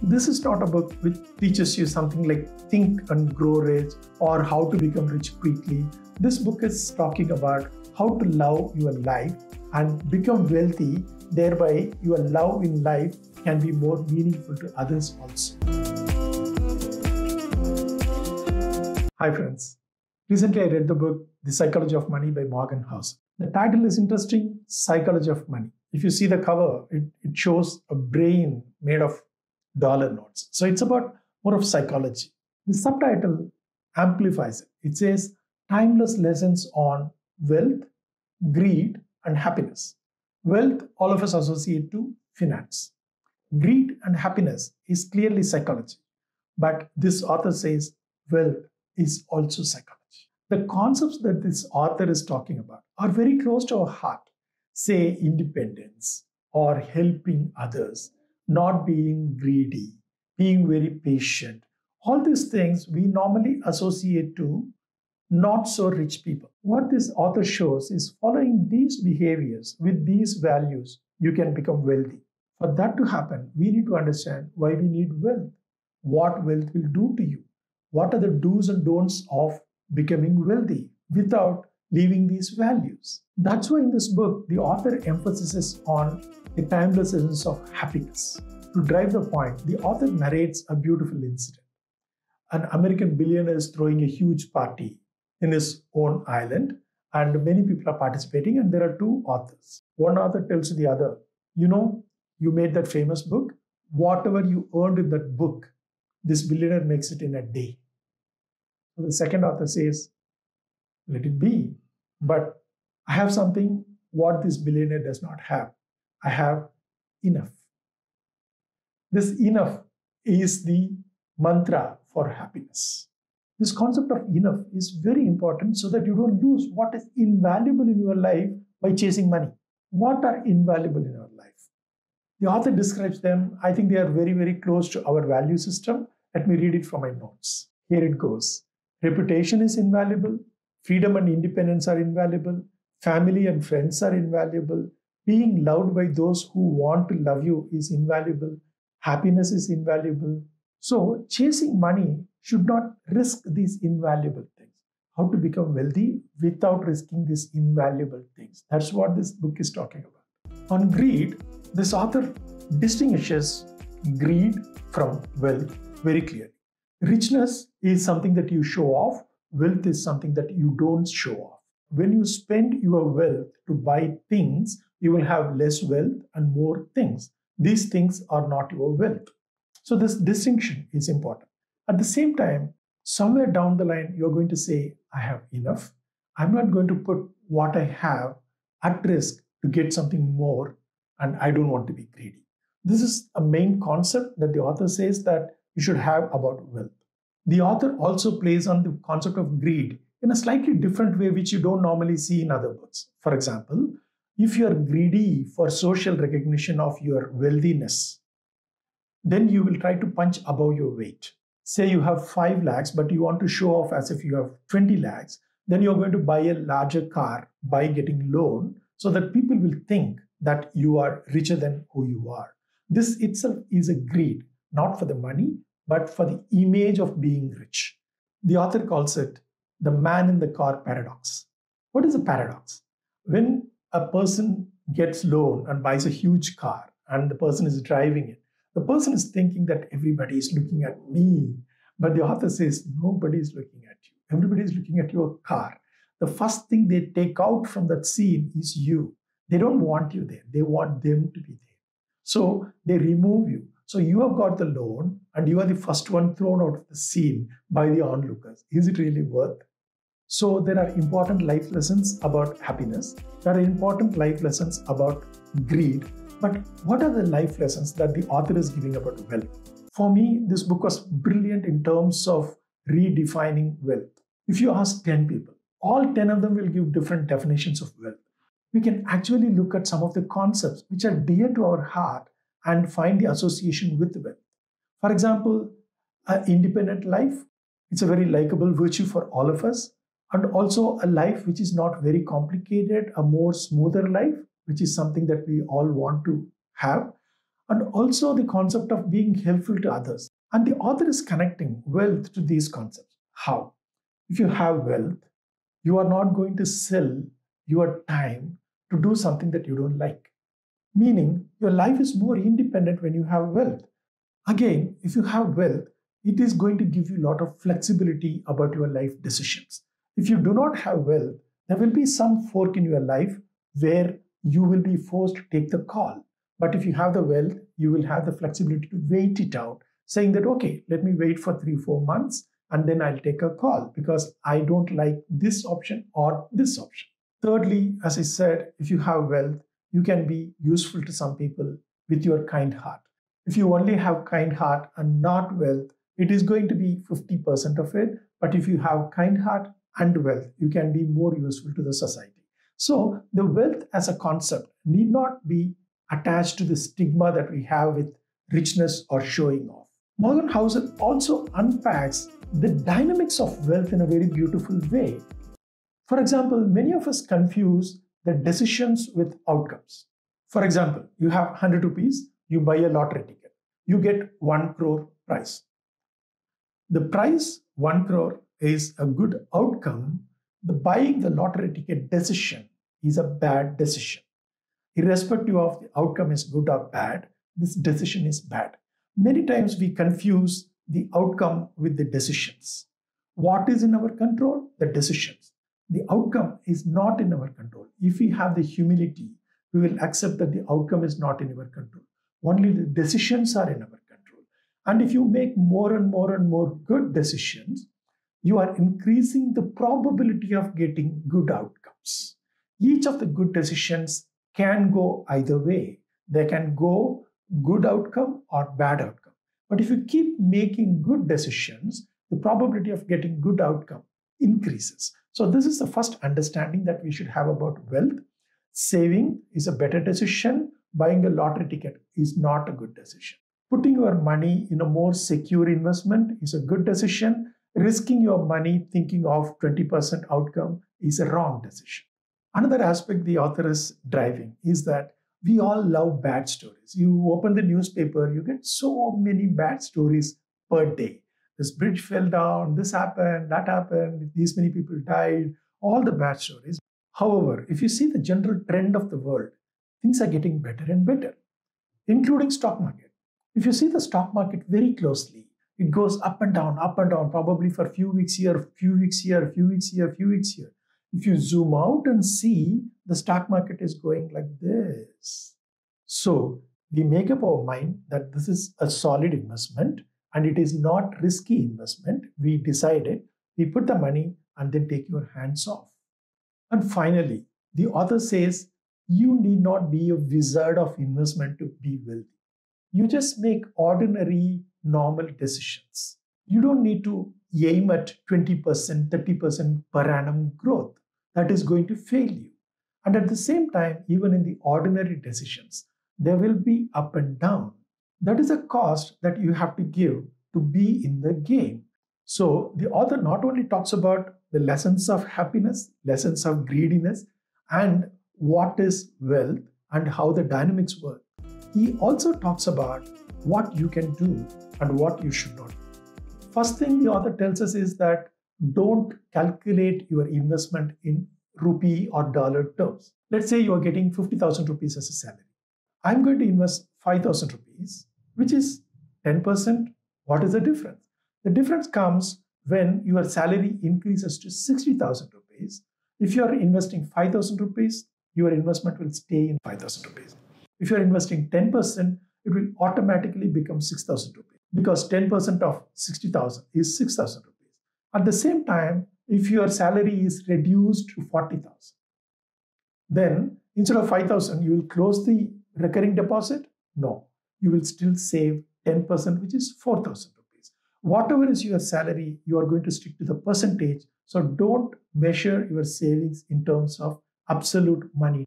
This is not a book which teaches you something like think and grow rich or how to become rich quickly. This book is talking about how to love your life and become wealthy. Thereby, your love in life can be more meaningful to others also. Hi, friends. Recently, I read the book The Psychology of Money by Morgan Housel. The title is interesting Psychology of Money. If you see the cover, it, it shows a brain made of dollar notes. So it's about more of psychology. The subtitle amplifies it. It says timeless lessons on wealth, greed, and happiness. Wealth, all of us associate to finance. Greed and happiness is clearly psychology. But this author says wealth is also psychology. The concepts that this author is talking about are very close to our heart. Say independence or helping others not being greedy, being very patient. All these things we normally associate to not so rich people. What this author shows is following these behaviors with these values, you can become wealthy. For that to happen, we need to understand why we need wealth, what wealth will do to you, what are the do's and don'ts of becoming wealthy without leaving these values. That's why in this book, the author emphasizes on the timeless essence of happiness. To drive the point, the author narrates a beautiful incident. An American billionaire is throwing a huge party in his own island, and many people are participating, and there are two authors. One author tells the other, You know, you made that famous book. Whatever you earned in that book, this billionaire makes it in a day. The second author says, Let it be. But I have something what this billionaire does not have. I have enough. This enough is the mantra for happiness. This concept of enough is very important so that you don't lose what is invaluable in your life by chasing money. What are invaluable in our life? The author describes them. I think they are very, very close to our value system. Let me read it from my notes. Here it goes Reputation is invaluable, freedom and independence are invaluable, family and friends are invaluable, being loved by those who want to love you is invaluable, happiness is invaluable. So, chasing money should not risk these invaluable things. How to become wealthy without risking these invaluable things. That's what this book is talking about. On greed, this author distinguishes greed from wealth very clearly. Richness is something that you show off, wealth is something that you don't show off. When you spend your wealth to buy things, you will have less wealth and more things. These things are not your wealth. So, this distinction is important. At the same time, somewhere down the line, you're going to say, I have enough. I'm not going to put what I have at risk to get something more, and I don't want to be greedy. This is a main concept that the author says that you should have about wealth. The author also plays on the concept of greed in a slightly different way, which you don't normally see in other books. For example, if you are greedy for social recognition of your wealthiness, then you will try to punch above your weight. Say you have 5 lakhs, but you want to show off as if you have 20 lakhs, then you're going to buy a larger car by getting loan so that people will think that you are richer than who you are. This itself is a greed, not for the money, but for the image of being rich. The author calls it the man in the car paradox. What is a paradox? When a person gets loan and buys a huge car and the person is driving it, the person is thinking that everybody is looking at me. But the author says nobody is looking at you. Everybody is looking at your car. The first thing they take out from that scene is you. They don't want you there, they want them to be there. So they remove you. So you have got the loan and you are the first one thrown out of the scene by the onlookers. Is it really worth so there are important life lessons about happiness. There are important life lessons about greed. But what are the life lessons that the author is giving about wealth? For me, this book was brilliant in terms of redefining wealth. If you ask 10 people, all 10 of them will give different definitions of wealth. We can actually look at some of the concepts which are dear to our heart and find the association with wealth. For example, an independent life, it's a very likable virtue for all of us and also a life which is not very complicated, a more smoother life, which is something that we all want to have. and also the concept of being helpful to others. And the author is connecting wealth to these concepts. How? If you have wealth, you are not going to sell your time to do something that you don't like. Meaning, your life is more independent when you have wealth. Again, if you have wealth, it is going to give you a lot of flexibility about your life decisions. If you do not have wealth, there will be some fork in your life where you will be forced to take the call. But if you have the wealth, you will have the flexibility to wait it out, saying that, okay, let me wait for three, four months and then I'll take a call because I don't like this option or this option. Thirdly, as I said, if you have wealth, you can be useful to some people with your kind heart. If you only have kind heart and not wealth, it is going to be 50% of it. But if you have kind heart and wealth, you can be more useful to the society. So the wealth as a concept need not be attached to the stigma that we have with richness or showing off. Morgan Housel also unpacks the dynamics of wealth in a very beautiful way. For example, many of us confuse the decisions with outcomes. For example, you have 100 rupees, you buy a lottery ticket, you get 1 crore prize. The price, 1 crore, is a good outcome. The buying the lottery ticket decision is a bad decision. Irrespective of the outcome is good or bad, this decision is bad. Many times we confuse the outcome with the decisions. What is in our control? The decisions. The outcome is not in our control. If we have the humility, we will accept that the outcome is not in our control. Only the decisions are in our control. And if you make more and more and more good decisions, you are increasing the probability of getting good outcomes. Each of the good decisions can go either way. They can go good outcome or bad outcome. But if you keep making good decisions, the probability of getting good outcome increases. So this is the first understanding that we should have about wealth. Saving is a better decision. Buying a lottery ticket is not a good decision. Putting your money in a more secure investment is a good decision. Risking your money thinking of 20% outcome is a wrong decision. Another aspect the author is driving is that we all love bad stories. You open the newspaper, you get so many bad stories per day. This bridge fell down, this happened, that happened, these many people died, all the bad stories. However, if you see the general trend of the world, things are getting better and better, including stock market. If you see the stock market very closely, it goes up and down, up and down, probably for a few weeks here, few weeks here, a few weeks here, few weeks here. If you zoom out and see, the stock market is going like this. So we make up our mind that this is a solid investment and it is not risky investment. We decided, we put the money and then take your hands off. And finally, the author says, you need not be a wizard of investment to be wealthy. You just make ordinary, normal decisions. You don't need to aim at 20%, 30% per annum growth. That is going to fail you. And at the same time, even in the ordinary decisions, there will be up and down. That is a cost that you have to give to be in the game. So the author not only talks about the lessons of happiness, lessons of greediness, and what is wealth and how the dynamics work. He also talks about what you can do and what you should not do. First thing the author tells us is that don't calculate your investment in rupee or dollar terms. Let's say you are getting 50,000 rupees as a salary. I'm going to invest 5,000 rupees, which is 10%. What is the difference? The difference comes when your salary increases to 60,000 rupees. If you are investing 5,000 rupees, your investment will stay in 5,000 rupees. If you're investing 10%, it will automatically become 6,000 rupees because 10% of 60,000 is 6,000 rupees. At the same time, if your salary is reduced to 40,000, then instead of 5,000, you will close the recurring deposit? No, you will still save 10%, which is 4,000 rupees. Whatever is your salary, you are going to stick to the percentage. So don't measure your savings in terms of absolute money.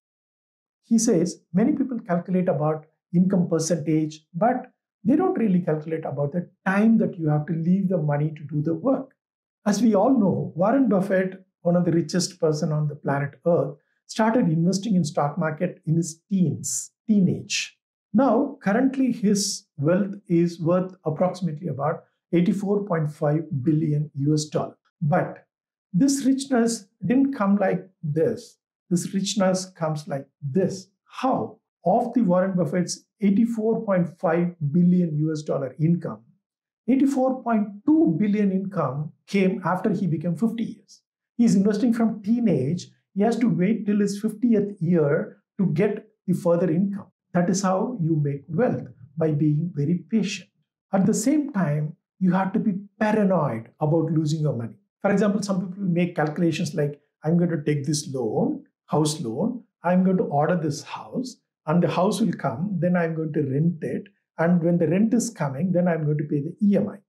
He says many people calculate about income percentage, but they don't really calculate about the time that you have to leave the money to do the work. As we all know, Warren Buffett, one of the richest person on the planet Earth, started investing in stock market in his teens, teenage. Now, currently, his wealth is worth approximately about 84.5 billion US dollar. But this richness didn't come like this. This richness comes like this. How? Of the Warren Buffett's 84.5 billion US dollar income, 84.2 billion income came after he became 50 years. He's investing from teenage. He has to wait till his 50th year to get the further income. That is how you make wealth by being very patient. At the same time, you have to be paranoid about losing your money. For example, some people make calculations like I'm going to take this loan, house loan, I'm going to order this house, and the house will come, then I'm going to rent it, and when the rent is coming, then I'm going to pay the EMI.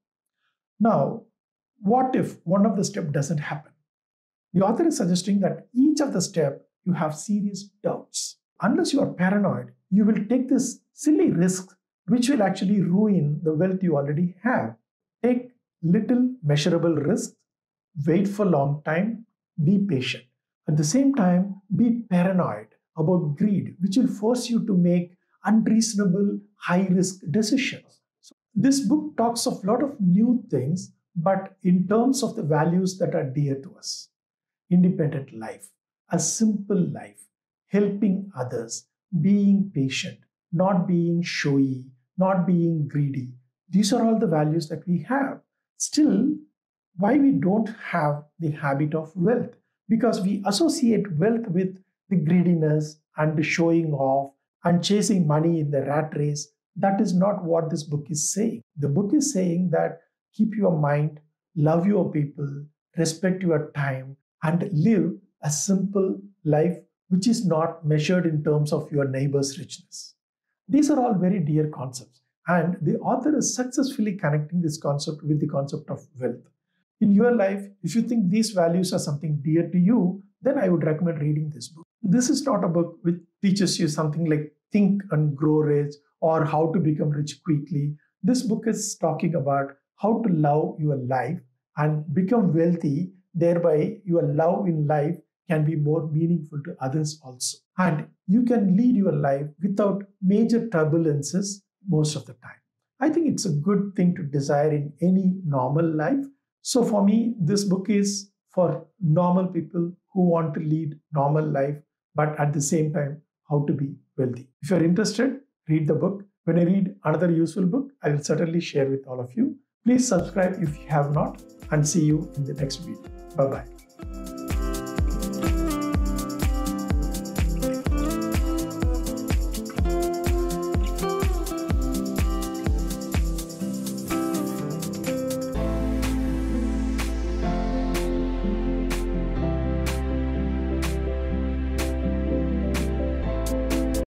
Now, what if one of the step doesn't happen? The author is suggesting that each of the step you have serious doubts. Unless you are paranoid, you will take this silly risk which will actually ruin the wealth you already have. Take little measurable risks, wait for long time, be patient. At the same time, be paranoid about greed, which will force you to make unreasonable, high risk decisions. So this book talks of a lot of new things, but in terms of the values that are dear to us independent life, a simple life, helping others, being patient, not being showy, not being greedy. These are all the values that we have. Still, why we don't have the habit of wealth? Because we associate wealth with the greediness and the showing off and chasing money in the rat race. That is not what this book is saying. The book is saying that keep your mind, love your people, respect your time, and live a simple life which is not measured in terms of your neighbor's richness. These are all very dear concepts, and the author is successfully connecting this concept with the concept of wealth. In your life, if you think these values are something dear to you, then I would recommend reading this book. This is not a book which teaches you something like think and grow rich or how to become rich quickly. This book is talking about how to love your life and become wealthy. Thereby, your love in life can be more meaningful to others also. And you can lead your life without major turbulences most of the time. I think it's a good thing to desire in any normal life. So for me, this book is for normal people who want to lead normal life, but at the same time, how to be wealthy. If you're interested, read the book. When I read another useful book, I will certainly share with all of you. Please subscribe if you have not and see you in the next video. Bye bye.